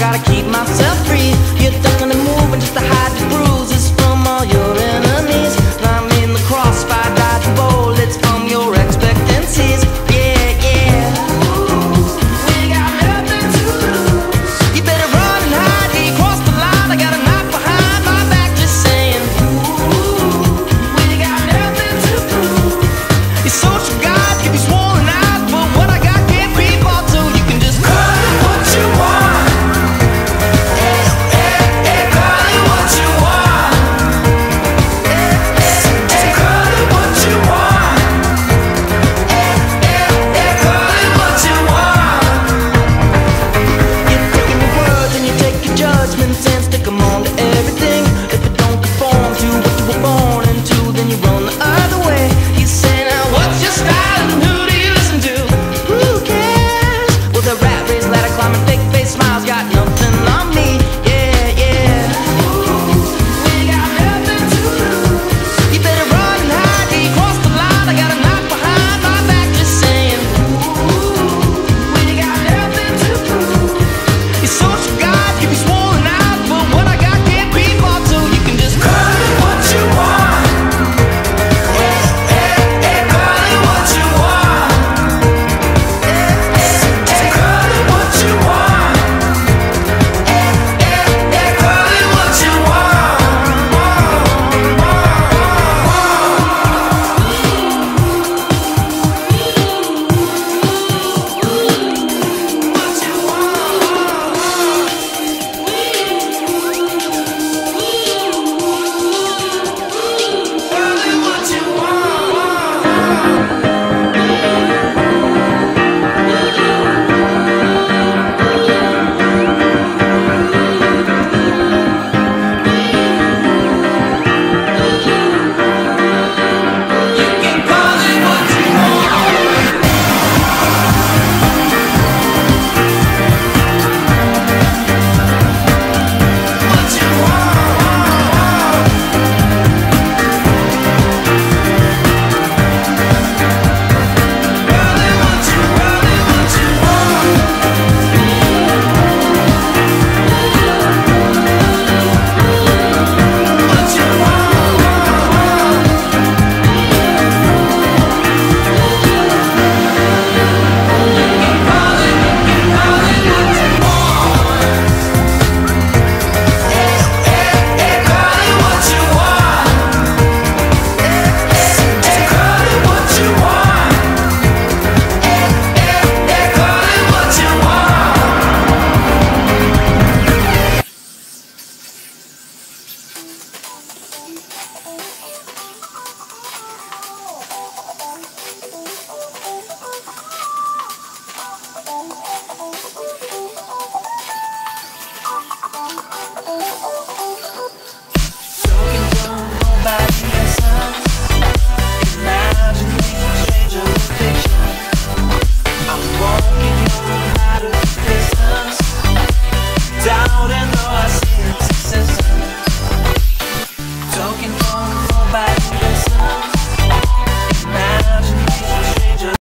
gotta and stick 'em on the air.